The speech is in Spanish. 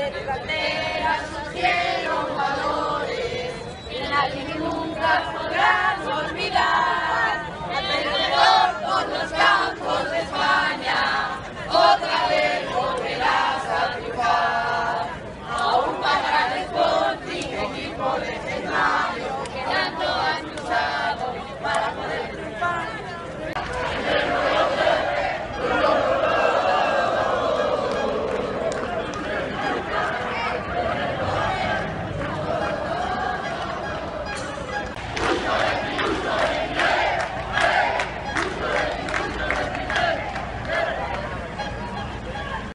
de tu.